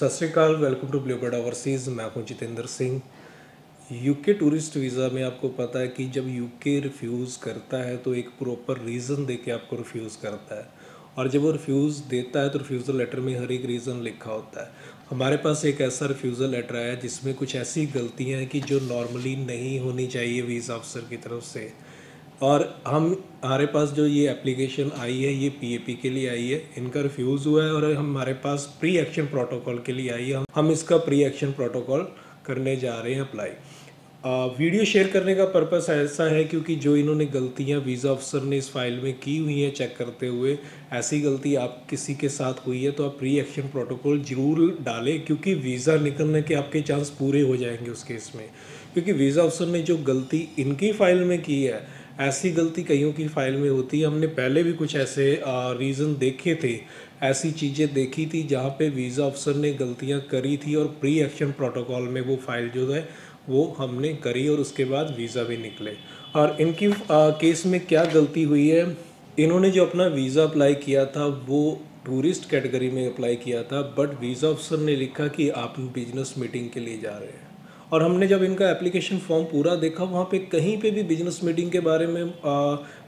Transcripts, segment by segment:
सत श्रीकाल welcome to Bluebird overseas मैं हूँ Jitendra Singh. UK tourist visa में आपको पता है कि जब यूके रिफ्यूज़ करता है तो एक प्रॉपर रीज़न दे के आपको रिफ्यूज़ करता है। और जब वो रिफ्यूज़ देता है तो रिफ्यूज़ल लेटर में हर एक रीज़न लिखा होता है। हमारे पास एक ऐसा रिफ्यूज़ल लेटर आया जिसमें कुछ ऐसी गलतियाँ हैं कि जो नॉर्मली नहीं होनी चाहिए वीज़ा अफसर की तरफ़ से। और हम हमारे पास जो ये एप्लीकेशन आई है ये पीएपी के लिए आई है इनका रिफ्यूज़ हुआ है और हमारे पास प्री एक्शन प्रोटोकॉल के लिए आई है। हम इसका प्री एक्शन प्रोटोकॉल करने जा रहे हैं अप्लाई आ, वीडियो शेयर करने का पर्पस ऐसा है क्योंकि जो इन्होंने गलतियाँ वीज़ा अफसर ने इस फ़ाइल में की हुई हैं चेक करते हुए ऐसी गलती आप किसी के साथ हुई है तो आप प्री एक्शन प्रोटोकॉल ज़रूर डालें क्योंकि वीज़ा निकलने के आपके चांस पूरे हो जाएँगे उस केस में। क्योंकि वीज़ा अफसर ने जो गलती इनकी फ़ाइल में की है ऐसी गलती कईयों की फ़ाइल में होती है। हमने पहले भी कुछ ऐसे रीज़न देखे थे। ऐसी चीज़ें देखी थी जहाँ पे वीज़ा अफसर ने गलतियाँ करी थी और प्री एक्शन प्रोटोकॉल में वो फ़ाइल जो है वो हमने करी और उसके बाद वीज़ा भी निकले। और इनकी आ, केस में क्या गलती हुई है? इन्होंने जो अपना वीज़ा अप्लाई किया था वो टूरिस्ट कैटेगरी में अप्लाई किया था बट वीज़ा अफसर ने लिखा कि आप बिज़नेस मीटिंग के लिए जा रहे हैं। और हमने जब इनका एप्लीकेशन फॉर्म पूरा देखा, वहाँ पे कहीं पे भी बिज़नेस मीटिंग के बारे में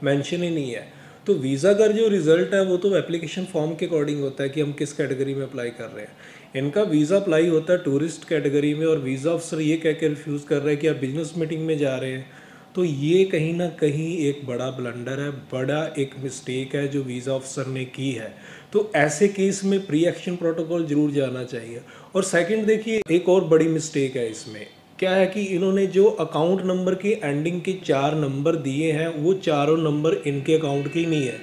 मेंशन ही नहीं है। तो वीज़ा का जो रिज़ल्ट है, वो तो एप्लीकेशन फॉर्म के अकॉर्डिंग होता है कि हम किस कैटेगरी में अप्लाई कर रहे हैं। इनका वीज़ा अप्लाई होता है टूरिस्ट कैटेगरी में और वीज़ा अफसर ये कह के रिफ्यूज़ कर रहे हैं कि आप बिज़नेस मीटिंग में जा रहे हैं। तो ये कहीं ना कहीं एक बड़ा ब्लंडर है, बड़ा एक मिस्टेक है जो वीज़ा ऑफिसर ने की है। तो ऐसे केस में प्री एक्शन प्रोटोकॉल ज़रूर जाना चाहिए। और सेकंड देखिए, एक और बड़ी मिस्टेक है इसमें। क्या है कि इन्होंने जो अकाउंट नंबर के एंडिंग के चार नंबर दिए हैं, वो चारों नंबर इनके अकाउंट के नहीं है।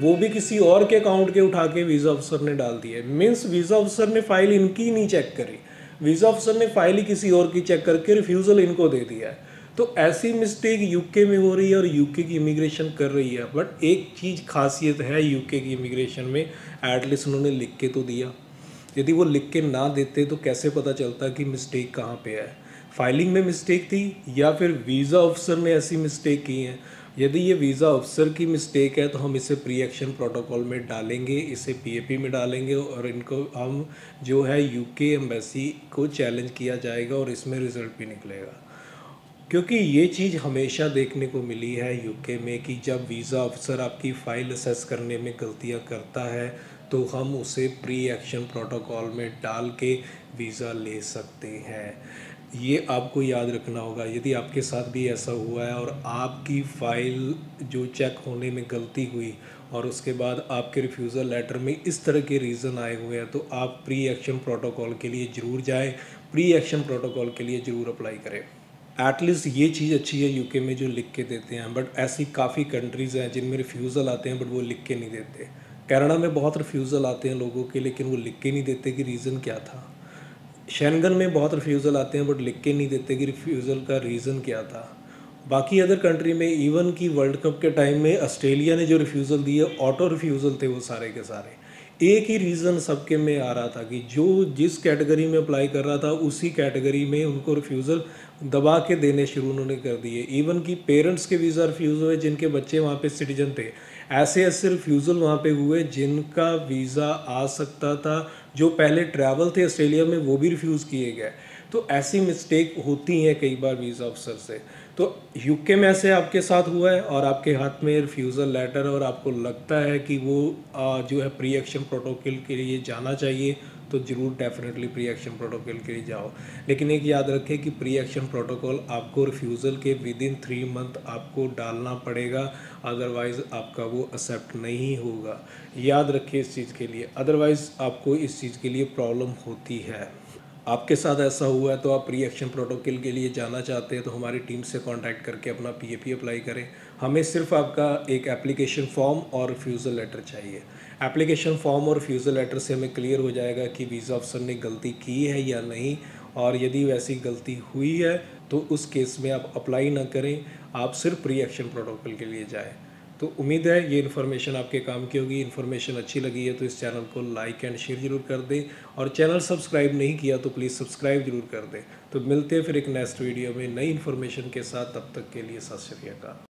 वो भी किसी और के अकाउंट के उठा के वीज़ा ऑफिसर ने डाल दिए। मीन्स वीज़ा ऑफिसर ने फ़ाइल इनकी नहीं चेक करी। वीज़ा ऑफिसर ने फ़ाइल ही किसी और की चेक करके रिफ्यूज़ल इनको दे दिया है। तो ऐसी मिस्टेक यूके में हो रही है और यूके की इमिग्रेशन कर रही है। बट एक चीज़ खासियत है यूके की इमिग्रेशन में एटलीस्ट उन्होंने लिख के तो दिया। यदि वो लिख के ना देते तो कैसे पता चलता कि मिस्टेक कहाँ पे है? फाइलिंग में मिस्टेक थी या फिर वीज़ा ऑफिसर ने ऐसी मिस्टेक की है? यदि ये वीज़ा ऑफिसर की मिस्टेक है तो हम इसे प्री एक्शन प्रोटोकॉल में डालेंगे, इसे पीएपी में डालेंगे और इनको हम जो है यूके एम्बेसी को चैलेंज किया जाएगा और इसमें रिज़ल्ट भी निकलेगा। क्योंकि ये चीज़ हमेशा देखने को मिली है यूके में कि जब वीज़ा अफसर आपकी फ़ाइल असेस करने में गलतियाँ करता है तो हम उसे प्री एक्शन प्रोटोकॉल में डाल के वीज़ा ले सकते हैं। ये आपको याद रखना होगा, यदि आपके साथ भी ऐसा हुआ है और आपकी फ़ाइल जो चेक होने में गलती हुई और उसके बाद आपके रिफ्यूज़ल लेटर में इस तरह के रीज़न आए हुए हैं तो आप प्री एक्शन प्रोटोकॉल के लिए ज़रूर जाएँ प्री एक्शन प्रोटोकॉल के लिए ज़रूर अप्लाई करें। एटलीस्ट ये चीज़ अच्छी है यूके में जो लिख के देते हैं बट ऐसी काफ़ी कंट्रीज़ हैं जिनमें रिफ्यूज़ल आते हैं बट वो लिख के नहीं देते। कनाडा में बहुत रिफ्यूज़ल आते हैं लोगों के, लेकिन वो लिख के नहीं देते कि रीज़न क्या था। शैनगन में बहुत रिफ्यूज़ल आते हैं बट लिख के नहीं देते कि रिफ्यूज़ल का रीज़न क्या था। बाकी अदर कंट्री में इवन की वर्ल्ड कप के टाइम में ऑस्ट्रेलिया ने जो रिफ्यूज़ल दिए ऑटो रिफ्यूज़ल थे वो सारे के सारे। एक ही रीज़न सबके में आ रहा था कि जो जिस कैटेगरी में अप्लाई कर रहा था, उसी कैटेगरी में उनको रिफ्यूज़ल दबा के देने शुरू उन्होंने कर दिए इवन कि पेरेंट्स के वीज़ा रिफ्यूज़ हुए, जिनके बच्चे वहाँ पे सिटीजन थे, ऐसे ऐसे रिफ्यूज़ल वहाँ पे हुए, जिनका वीज़ा आ सकता था, जो पहले ट्रैवल थे ऑस्ट्रेलिया में, वो भी रिफ्यूज़ किए गए। तो ऐसी मिस्टेक होती हैं कई बार वीज़ा ऑफिसर से। तो यूके में ऐसे आपके साथ हुआ है और आपके हाथ में रिफ्यूज़ल लेटर और आपको लगता है कि वो जो है प्री एक्शन प्रोटोकॉल के लिए जाना चाहिए तो ज़रूर डेफिनेटली प्री एक्शन प्रोटोकॉल के लिए जाओ। लेकिन एक याद रखें कि प्री एक्शन प्रोटोकॉल आपको रिफ्यूज़ल के विद इन थ्री मंथ आपको डालना पड़ेगा अदरवाइज़ आपका वो एक्सेप्ट नहीं होगा। याद रखें इस चीज़ के लिए अदरवाइज़ आपको इस चीज़ के लिए प्रॉब्लम होती है। आपके साथ ऐसा हुआ है तो आप प्री एक्शन प्रोटोकॉल के लिए जाना चाहते हैं तो हमारी टीम से कांटेक्ट करके अपना पीएपी अप्लाई करें। हमें सिर्फ़ आपका एक एप्लीकेशन फॉर्म और रिफ्यूज़ल लेटर चाहिए। एप्लीकेशन फॉर्म और रिफ्यूज़ल लेटर से हमें क्लियर हो जाएगा कि वीज़ा ऑफिसर ने गलती की है या नहीं, और यदि वैसी गलती हुई है तो उस केस में आप अप्लाई ना करें, आप सिर्फ़ प्री एक्शन प्रोटोकॉल के लिए जाएँ। तो उम्मीद है ये इन्फॉर्मेशन आपके काम की होगी। इन्फॉर्मेशन अच्छी लगी है तो इस चैनल को लाइक एंड शेयर ज़रूर कर दें। और चैनल सब्सक्राइब नहीं किया तो प्लीज़ सब्सक्राइब ज़रूर कर दें। तो मिलते हैं फिर एक नेक्स्ट वीडियो में नई इन्फॉर्मेशन के साथ। तब तक के लिए सत श्री अकाल।